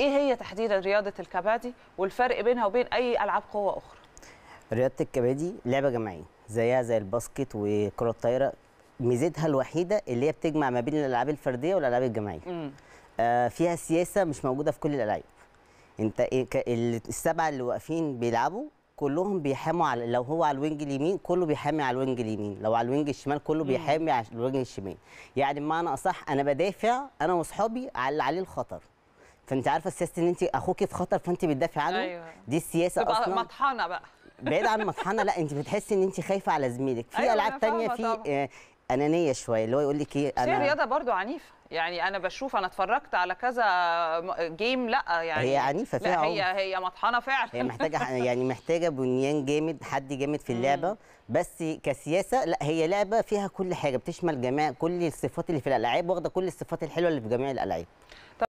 إيه هي تحديدا رياضة الكبادي والفرق بينها وبين أي ألعاب قوة أخرى؟ رياضة الكبادي لعبة جماعية زيها زي ال basket وكرة الطايرة. ميزتها الوحيدة اللي هي بتجمع ما بين الألعاب الفردية والألعاب الجماعية. آه فيها سياسة مش موجودة في كل الألعاب. انت إيه السبعة اللي واقفين بيلعبوا كلهم بيحاموا على لو هو على ال wing اليمين كله بيحامي على ال wing اليمين لو على ال wing الشمال كله بيحامي على ال wing الشمال. يعني بمعنى أصح أنا بدافع أنا وأصحابي على اللي عليه الخطر. فانت عارفة سياسة إن انت أخوك في خطر فانت بتدافع عنه؟ أيوة. دي السياسة تبقى أصلا. مطحنة بقى. بعيد عن مطحنة لا انت بتحسي إن انت خايفة على زميلك. في أيوة، ألعاب فاهمة في. آه، أنانية شوية اللي هو يقول لك إيه أنا رياضة برضو عنيفة. يعني أنا بشوف أنا اتفرجت على كذا جيم لا يعني هي عنيفة، فيها لا هي. هي مطحنة فعلا. هي محتاجة يعني محتاجة بنيان جامد حد جامد في اللعبة. بس كسياسة لا هي لعبة فيها كل حاجة بتشمل جميع كل الصفات اللي في الألعاب واخدة كل الصفات الحلوة اللي في جميع الألعاب.